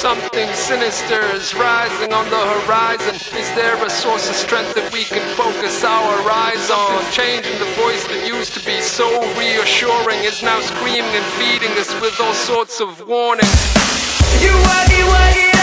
Something sinister is rising on the horizon. Is there a source of strength that we can focus our eyes on? Changing the voice that used to be so reassuring is now screaming and feeding us with all sorts of warnings. You it out,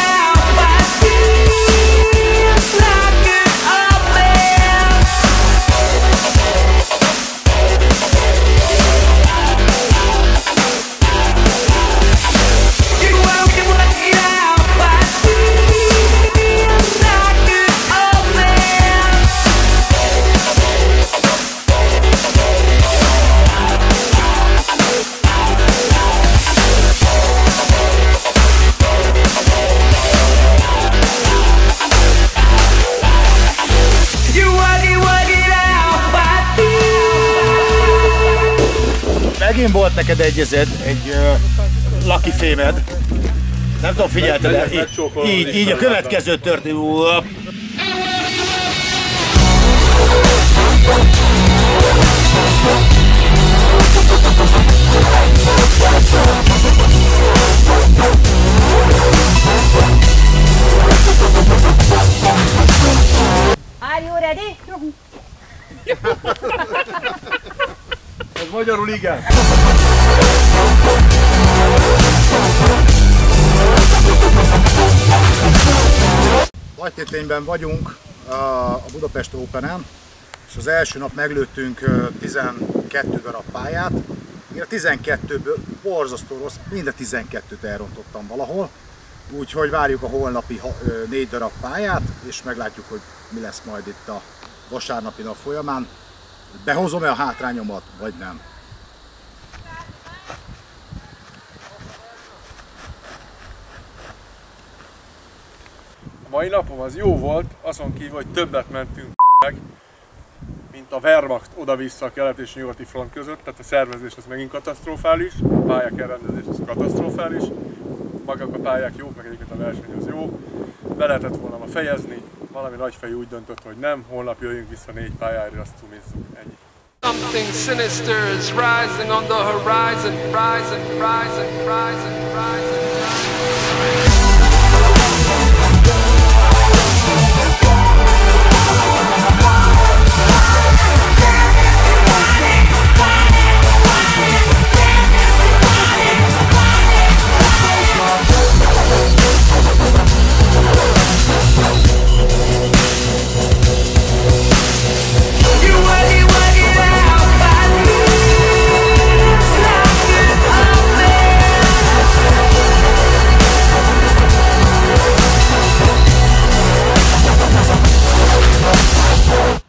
Megint volt neked egy ezed, egy uh, lucky fémed. Nem tudom, figyelted el? Így, így, így a következő történet. Uap. Are you ready? Ez magyarul igen. Nagy tétényben vagyunk a Budapest Open-en, és az első nap meglőttünk ö, 12 darab pályát. Én a 12-ből borzasztó rossz, mind a 12-t elrontottam valahol. Úgyhogy várjuk a holnapi ha- ö, négy darab pályát, és meglátjuk, hogy mi lesz majd itt a vasárnapi nap folyamán. Behozom-e a hátrányomat, vagy nem? A mai napom az jó volt, azon kívül, hogy többet mentünk meg, mint a Wehrmacht oda-vissza a kelet és nyugati front között, tehát a szervezés az megint katasztrofális, a pályák elrendezés az katasztrofális, magak a pályák jók, meg egyébként a verseny az jó, be lehetett volna ma fejezni, valami nagyfejű úgy döntött, hogy nem, holnap jöjjünk vissza négy pályára, azt cumizzuk, ennyi. Something sinister is rising on the horizon, rising, rising, rising, rising. You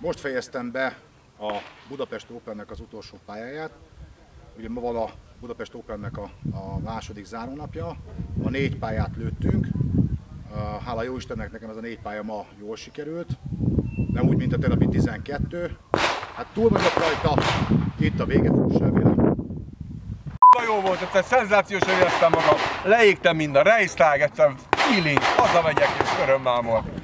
Most fejeztem be a Budapest Opennek az utolsó pályáját. Ugye ma van a Budapest Opennek a, a második zárónapja. A négy pályát lőttünk. Hála jó Istennek nekem ez a négy pálya ma jól sikerült. Nem úgy, mint a tegnapi 12. Hát túl vagyok rajta. Itt a vége. Nagyon jó volt, egyszer szenzációs éreztem magam, leégtem mind a rejsztág, egyszer feeling, hazamegyek és örömmel.